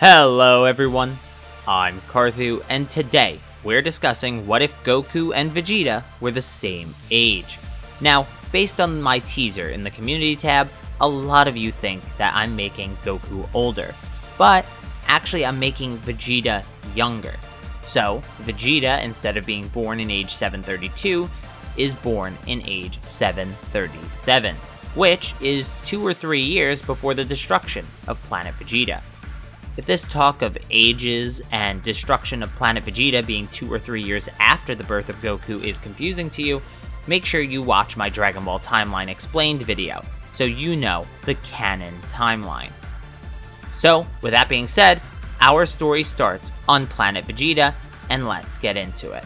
Hello everyone, I'm Carthu, and today we're discussing what if Goku and Vegeta were the same age. Now, based on my teaser in the community tab, a lot of you think that I'm making Goku older, but actually I'm making Vegeta younger. So, Vegeta, instead of being born in age 732, is born in age 737, which is two or three years before the destruction of planet Vegeta. If this talk of ages and destruction of planet Vegeta being two or three years after the birth of Goku is confusing to you, make sure you watch my Dragon Ball Timeline Explained video, so you know the canon timeline. So, with that being said, our story starts on planet Vegeta, and let's get into it.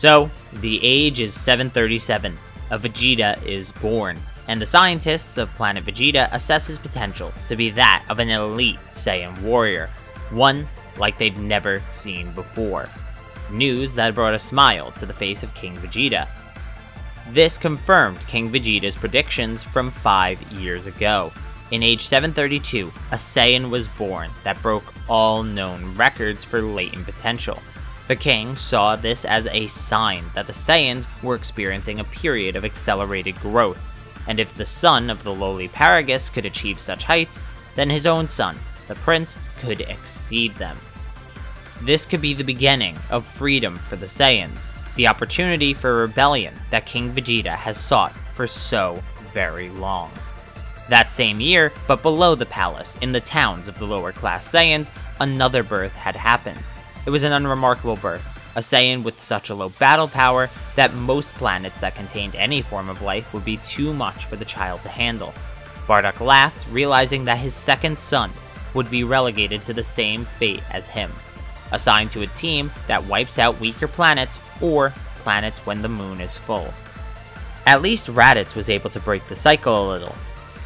So, the age is 737. A Vegeta is born, and the scientists of planet Vegeta assess his potential to be that of an elite Saiyan warrior, one like they've never seen before. News that brought a smile to the face of King Vegeta. This confirmed King Vegeta's predictions from five years ago. In age 732, a Saiyan was born that broke all known records for latent potential. The king saw this as a sign that the Saiyans were experiencing a period of accelerated growth, and if the son of the lowly Paragus could achieve such heights, then his own son, the prince, could exceed them. This could be the beginning of freedom for the Saiyans, the opportunity for rebellion that King Vegeta has sought for so very long. That same year, but below the palace, in the towns of the lower class Saiyans, another birth had happened. It was an unremarkable birth, a Saiyan with such a low battle power that most planets that contained any form of life would be too much for the child to handle. Bardock laughed, realizing that his second son would be relegated to the same fate as him, assigned to a team that wipes out weaker planets or planets when the moon is full. At least Raditz was able to break the cycle a little.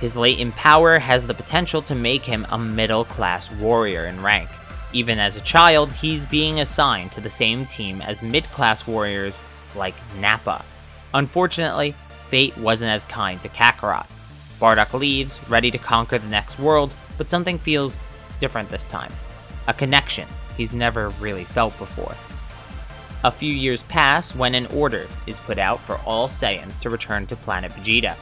His latent power has the potential to make him a middle class warrior in rank. Even as a child, he's being assigned to the same team as mid-class warriors like Nappa. Unfortunately, fate wasn't as kind to Kakarot. Bardock leaves, ready to conquer the next world, but something feels different this time. A connection he's never really felt before. A few years pass when an order is put out for all Saiyans to return to planet Vegeta.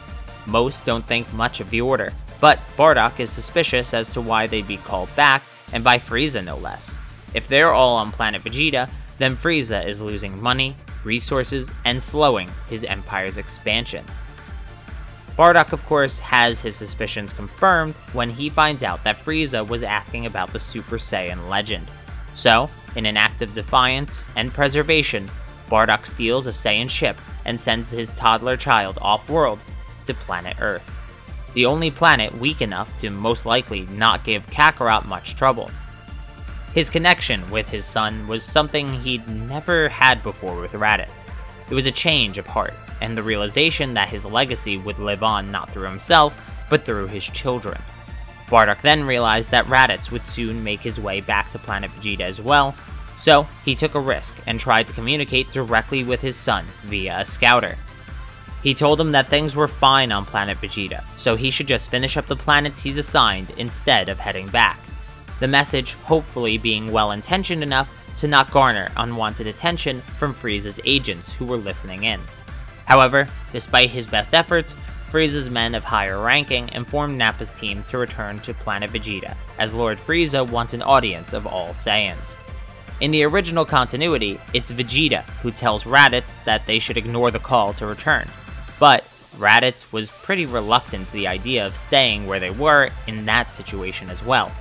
Most don't think much of the order, but Bardock is suspicious as to why they'd be called back and by Frieza no less. If they're all on planet Vegeta, then Frieza is losing money, resources, and slowing his empire's expansion. Bardock, of course, has his suspicions confirmed when he finds out that Frieza was asking about the Super Saiyan legend. So, in an act of defiance and preservation, Bardock steals a Saiyan ship and sends his toddler child off-world to planet Earth the only planet weak enough to most likely not give Kakarot much trouble. His connection with his son was something he'd never had before with Raditz. It was a change of heart, and the realization that his legacy would live on not through himself, but through his children. Bardock then realized that Raditz would soon make his way back to planet Vegeta as well, so he took a risk and tried to communicate directly with his son via a scouter. He told him that things were fine on planet Vegeta, so he should just finish up the planets he's assigned instead of heading back. The message hopefully being well intentioned enough to not garner unwanted attention from Frieza's agents who were listening in. However, despite his best efforts, Frieza's men of higher ranking informed Nappa's team to return to planet Vegeta, as Lord Frieza wants an audience of all Saiyans. In the original continuity, it's Vegeta who tells Raditz that they should ignore the call to return, but Raditz was pretty reluctant to the idea of staying where they were in that situation as well.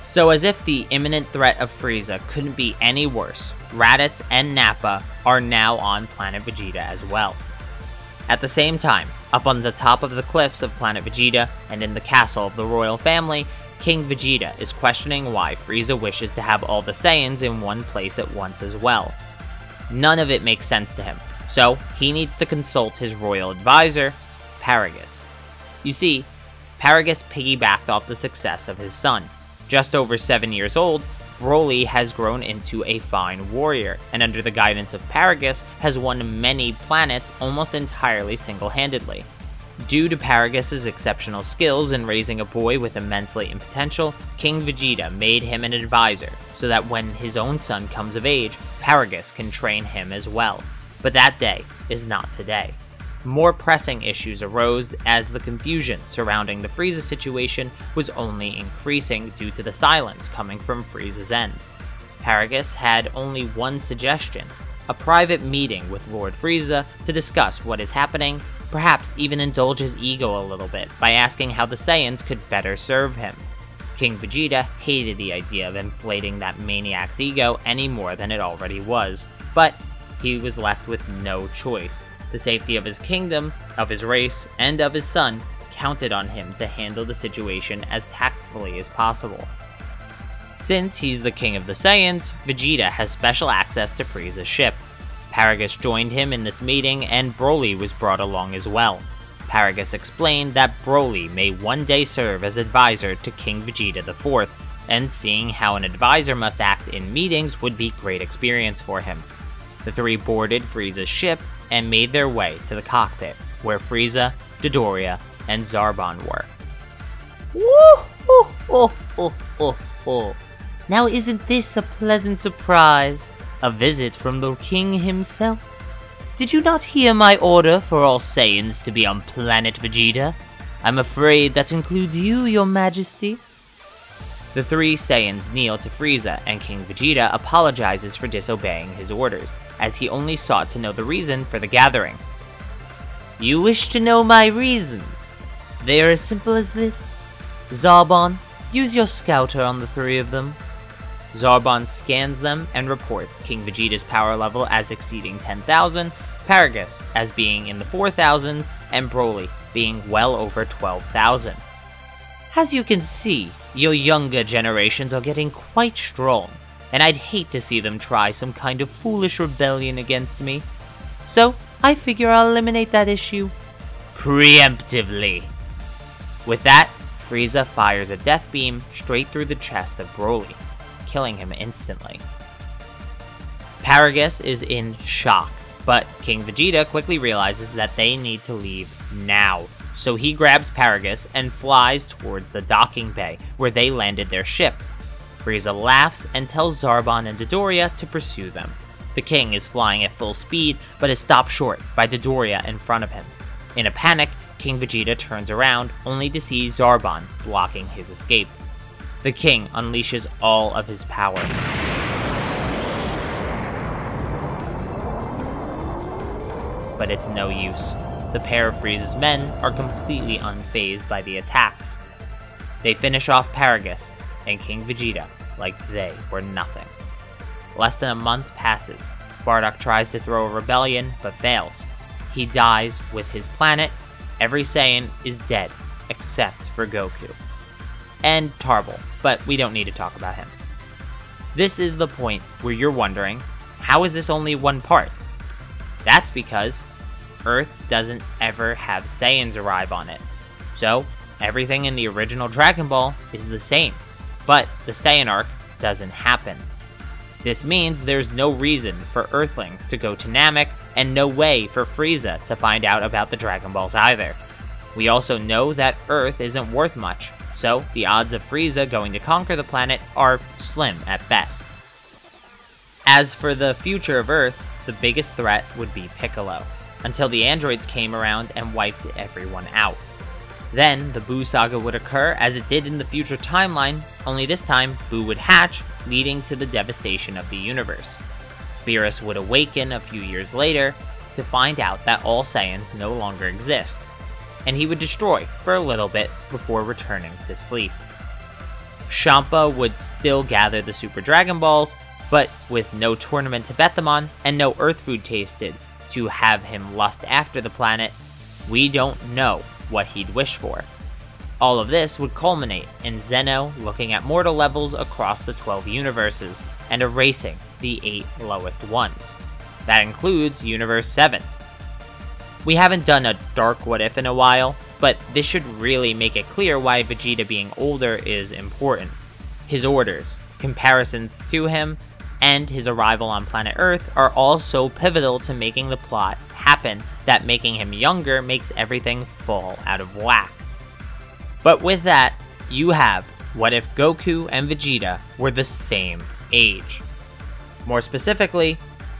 So as if the imminent threat of Frieza couldn't be any worse, Raditz and Nappa are now on planet Vegeta as well. At the same time, up on the top of the cliffs of planet Vegeta and in the castle of the royal family, King Vegeta is questioning why Frieza wishes to have all the Saiyans in one place at once as well. None of it makes sense to him, so he needs to consult his royal advisor, Paragus. You see, Paragus piggybacked off the success of his son. Just over 7 years old, Broly has grown into a fine warrior, and under the guidance of Paragus, has won many planets almost entirely single-handedly. Due to Paragus's exceptional skills in raising a boy with immense latent potential, King Vegeta made him an advisor, so that when his own son comes of age, Paragus can train him as well. But that day is not today. More pressing issues arose as the confusion surrounding the Frieza situation was only increasing due to the silence coming from Frieza's end. Paragus had only one suggestion, a private meeting with Lord Frieza to discuss what is happening, perhaps even indulge his ego a little bit by asking how the Saiyans could better serve him. King Vegeta hated the idea of inflating that maniac's ego any more than it already was, but he was left with no choice. The safety of his kingdom, of his race, and of his son counted on him to handle the situation as tactfully as possible. Since he's the king of the Saiyans, Vegeta has special access to Frieza's ship. Paragus joined him in this meeting and Broly was brought along as well. Paragus explained that Broly may one day serve as advisor to King Vegeta IV, and seeing how an advisor must act in meetings would be great experience for him. The three boarded Frieza's ship and made their way to the cockpit, where Frieza, Dodoria, and Zarbon were. Woo! Now isn't this a pleasant surprise? A visit from the king himself? Did you not hear my order for all Saiyans to be on planet Vegeta? I'm afraid that includes you, your majesty. The three Saiyans kneel to Frieza, and King Vegeta apologizes for disobeying his orders, as he only sought to know the reason for the gathering. You wish to know my reasons? They are as simple as this. Zarbon, use your scouter on the three of them. Zarbon scans them and reports King Vegeta's power level as exceeding 10,000, Paragus as being in the 4,000s, and Broly being well over 12,000. As you can see, your younger generations are getting quite strong, and I'd hate to see them try some kind of foolish rebellion against me. So, I figure I'll eliminate that issue. Preemptively. With that, Frieza fires a death beam straight through the chest of Broly, killing him instantly. Paragus is in shock, but King Vegeta quickly realizes that they need to leave now so he grabs Paragus and flies towards the docking bay, where they landed their ship. Frieza laughs and tells Zarbon and Dodoria to pursue them. The king is flying at full speed, but is stopped short by Dodoria in front of him. In a panic, King Vegeta turns around, only to see Zarbon blocking his escape. The king unleashes all of his power. But it's no use the pair of Frieza's men are completely unfazed by the attacks. They finish off Paragus and King Vegeta like they were nothing. Less than a month passes. Bardock tries to throw a rebellion, but fails. He dies with his planet. Every Saiyan is dead, except for Goku. And Tarble, but we don't need to talk about him. This is the point where you're wondering, how is this only one part? That's because Earth doesn't ever have Saiyans arrive on it. So, everything in the original Dragon Ball is the same, but the Saiyan arc doesn't happen. This means there's no reason for Earthlings to go to Namek, and no way for Frieza to find out about the Dragon Balls either. We also know that Earth isn't worth much, so the odds of Frieza going to conquer the planet are slim at best. As for the future of Earth, the biggest threat would be Piccolo until the androids came around and wiped everyone out. Then, the Buu saga would occur as it did in the future timeline, only this time, Buu would hatch, leading to the devastation of the universe. Beerus would awaken a few years later to find out that all Saiyans no longer exist, and he would destroy for a little bit before returning to sleep. Champa would still gather the Super Dragon Balls, but with no tournament to bet them on and no Earth food tasted, to have him lust after the planet, we don't know what he'd wish for. All of this would culminate in Zeno looking at mortal levels across the 12 universes and erasing the 8 lowest ones. That includes Universe 7. We haven't done a Dark What If in a while, but this should really make it clear why Vegeta being older is important. His orders, comparisons to him, and his arrival on planet Earth are all so pivotal to making the plot happen that making him younger makes everything fall out of whack. But with that, you have what if Goku and Vegeta were the same age? More specifically,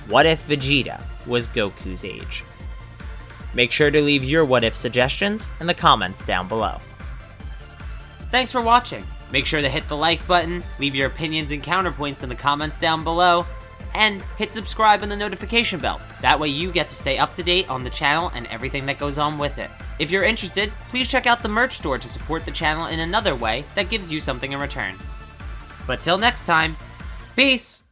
what if Vegeta was Goku's age? Make sure to leave your what if suggestions in the comments down below. Thanks for watching. Make sure to hit the like button, leave your opinions and counterpoints in the comments down below, and hit subscribe and the notification bell. That way you get to stay up to date on the channel and everything that goes on with it. If you're interested, please check out the merch store to support the channel in another way that gives you something in return. But till next time, peace!